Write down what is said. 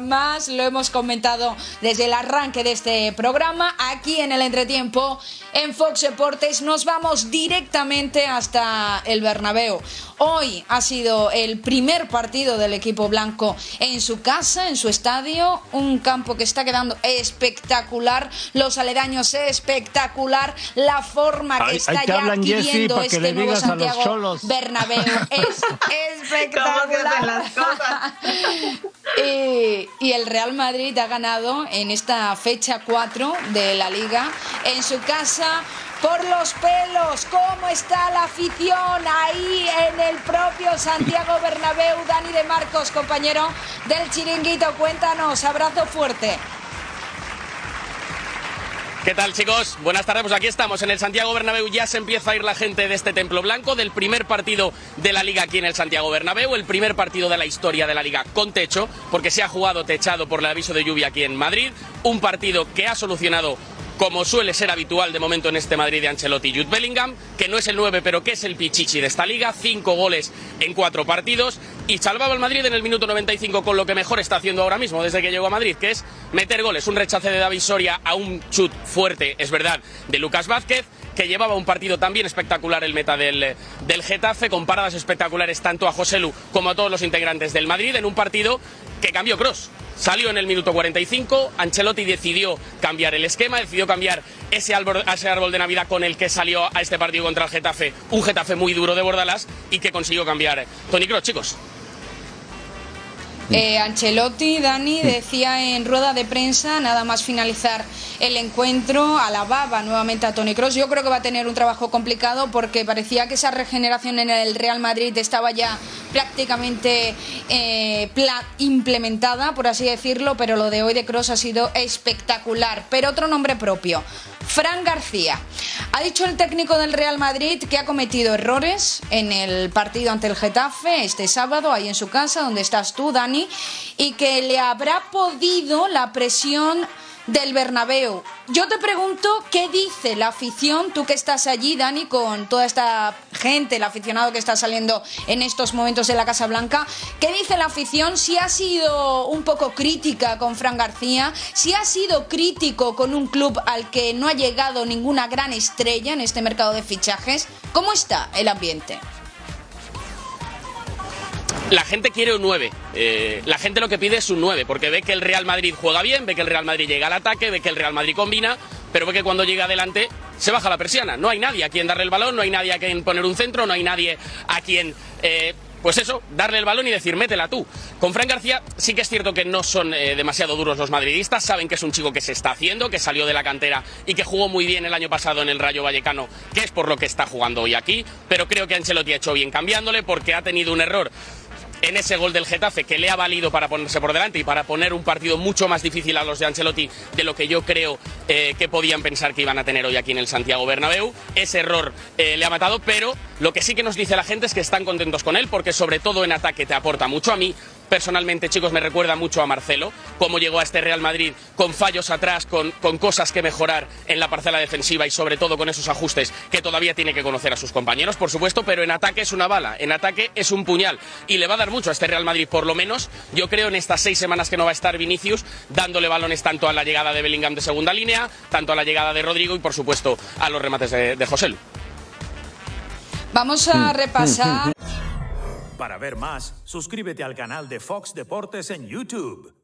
más, lo hemos comentado desde el arranque de este programa, aquí en el entretiempo, en Fox Deportes, nos vamos directamente hasta el Bernabéu. Hoy ha sido el primer partido del equipo blanco en su casa, en su estadio, un campo que está quedando espectacular, los aledaños espectacular, la forma que está ya adquiriendo este nuevo Santiago Bernabéu es espectacular. y, el Real Madrid ha ganado en esta fecha 4 de la liga en su casa por los pelos. ¿Cómo está la afición ahí en el propio Santiago Bernabéu? Dani de Marcos, compañero del Chiringuito, cuéntanos. Abrazo fuerte. ¿Qué tal chicos? Buenas tardes, pues aquí estamos en el Santiago Bernabéu, ya se empieza a ir la gente de este Templo Blanco, del primer partido de la Liga aquí en el Santiago Bernabéu, el primer partido de la historia de la Liga con techo, porque se ha jugado techado por el aviso de lluvia aquí en Madrid, un partido que ha solucionado como suele ser habitual de momento en este Madrid de Ancelotti Jude Bellingham, que no es el 9 pero que es el pichichi de esta liga, cinco goles en cuatro partidos. Y salvaba al Madrid en el minuto 95 con lo que mejor está haciendo ahora mismo desde que llegó a Madrid, que es meter goles, un rechace de David Soria a un chut fuerte, es verdad, de Lucas Vázquez, que llevaba un partido también espectacular el meta del, del Getafe, con paradas espectaculares tanto a José Lu como a todos los integrantes del Madrid, en un partido que cambió Cross. Salió en el minuto 45, Ancelotti decidió cambiar el esquema, decidió cambiar ese árbol, ese árbol de Navidad con el que salió a este partido contra el Getafe, un Getafe muy duro de Bordalás y que consiguió cambiar Tony Kroos, chicos. Eh, Ancelotti, Dani, decía en rueda de prensa, nada más finalizar el encuentro, alababa nuevamente a Tony Cross. Yo creo que va a tener un trabajo complicado porque parecía que esa regeneración en el Real Madrid estaba ya prácticamente eh, implementada, por así decirlo, pero lo de hoy de Cross ha sido espectacular. Pero otro nombre propio, Fran García. Ha dicho el técnico del Real Madrid que ha cometido errores en el partido ante el Getafe este sábado, ahí en su casa, donde estás tú, Dani, y que le habrá podido la presión del Bernabéu. Yo te pregunto, ¿qué dice la afición, tú que estás allí, Dani, con toda esta gente, el aficionado que está saliendo en estos momentos en la Casa Blanca? ¿Qué dice la afición? Si ha sido un poco crítica con Fran García, si ha sido crítico con un club al que no ha llegado ninguna gran estrella en este mercado de fichajes, ¿cómo está el ambiente? La gente quiere un 9. Eh, la gente lo que pide es un 9, porque ve que el Real Madrid juega bien, ve que el Real Madrid llega al ataque, ve que el Real Madrid combina, pero ve que cuando llega adelante se baja la persiana. No hay nadie a quien darle el balón, no hay nadie a quien poner un centro, no hay nadie a quien eh, pues eso, darle el balón y decir, métela tú. Con Fran García sí que es cierto que no son eh, demasiado duros los madridistas, saben que es un chico que se está haciendo, que salió de la cantera y que jugó muy bien el año pasado en el Rayo Vallecano, que es por lo que está jugando hoy aquí, pero creo que Ancelotti ha hecho bien cambiándole porque ha tenido un error en ese gol del Getafe que le ha valido para ponerse por delante y para poner un partido mucho más difícil a los de Ancelotti de lo que yo creo eh, que podían pensar que iban a tener hoy aquí en el Santiago Bernabéu. Ese error eh, le ha matado, pero lo que sí que nos dice la gente es que están contentos con él porque sobre todo en ataque te aporta mucho. A mí personalmente, chicos, me recuerda mucho a Marcelo, cómo llegó a este Real Madrid con fallos atrás, con, con, cosas que mejorar en la parcela defensiva y sobre todo con esos ajustes que todavía tiene que conocer a sus compañeros, por supuesto, pero en ataque es una bala, en ataque es un puñal y le va a dar mucho a este Real Madrid, por lo menos, yo creo en estas seis semanas que no va a estar Vinicius, dándole balones tanto a la llegada de Bellingham de segunda línea, tanto a la llegada de Rodrigo y, por supuesto, a los remates de, de José Lu. Vamos a repasar. Para ver más, suscríbete al canal de Fox Deportes en YouTube.